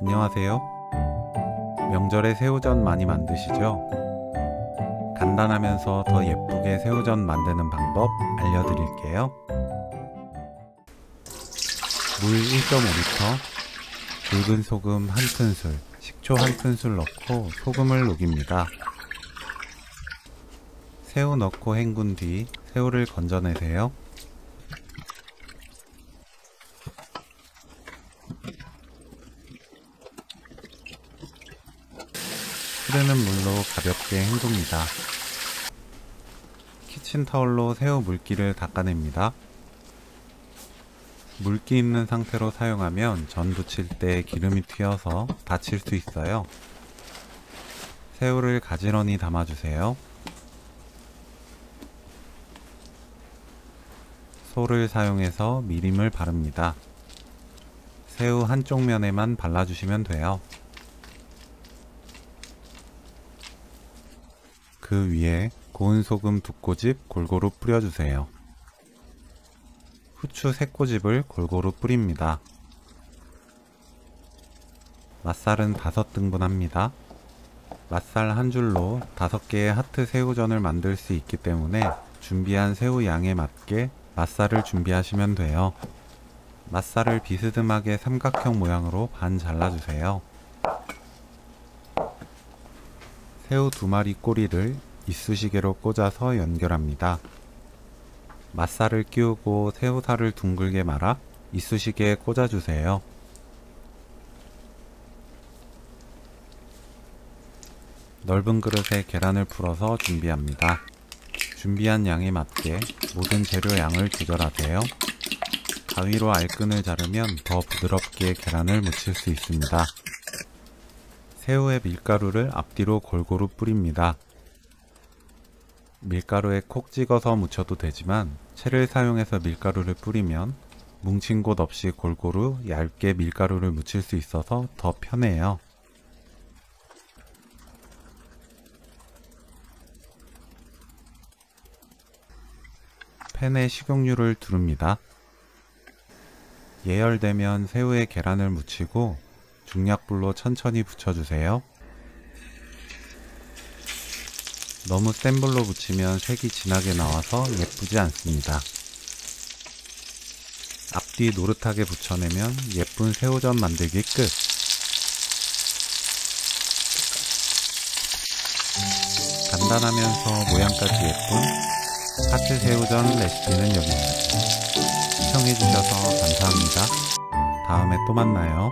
안녕하세요. 명절에 새우전 많이 만드시죠? 간단하면서 더 예쁘게 새우전 만드는 방법 알려드릴게요. 물 1.5리터, 굵은 소금 한 큰술, 식초 한 큰술 넣고 소금을 녹입니다. 새우 넣고 헹군 뒤 새우를 건져내세요. 흐르는 물로 가볍게 헹굽니다. 키친타올로 새우 물기를 닦아냅니다. 물기 있는 상태로 사용하면 전 부칠 때 기름이 튀어서 다칠 수 있어요. 새우를 가지런히 담아주세요. 소를 사용해서 미림을 바릅니다. 새우 한쪽 면에만 발라주시면 돼요. 그 위에 고운 소금 두 꼬집 골고루 뿌려주세요. 후추 세 꼬집을 골고루 뿌립니다. 맛살은 다섯 등분합니다. 맛살 한 줄로 다섯 개의 하트 새우전을 만들 수 있기 때문에 준비한 새우 양에 맞게 맛살을 준비하시면 돼요. 맛살을 비스듬하게 삼각형 모양으로 반 잘라주세요. 새우 두 마리 꼬리를 이쑤시개로 꽂아서 연결합니다. 맛살을 끼우고 새우살을 둥글게 말아 이쑤시개에 꽂아주세요. 넓은 그릇에 계란을 풀어서 준비합니다. 준비한 양에 맞게 모든 재료 양을 조절하세요. 가위로 알끈을 자르면 더 부드럽게 계란을 무칠 수 있습니다. 새우에 밀가루를 앞뒤로 골고루 뿌립니다. 밀가루에 콕 찍어서 묻혀도 되지만 채를 사용해서 밀가루를 뿌리면 뭉친 곳 없이 골고루 얇게 밀가루를 묻힐 수 있어서 더 편해요. 팬에 식용유를 두릅니다. 예열되면 새우에 계란을 묻히고 중약불로 천천히 붙여주세요. 너무 센 불로 붙이면 색이 진하게 나와서 예쁘지 않습니다. 앞뒤 노릇하게 붙여내면 예쁜 새우전 만들기 끝! 간단하면서 모양까지 예쁜 하트 새우전 레시피는 여기까지. 시청해주셔서 감사합니다. 다음에 또 만나요.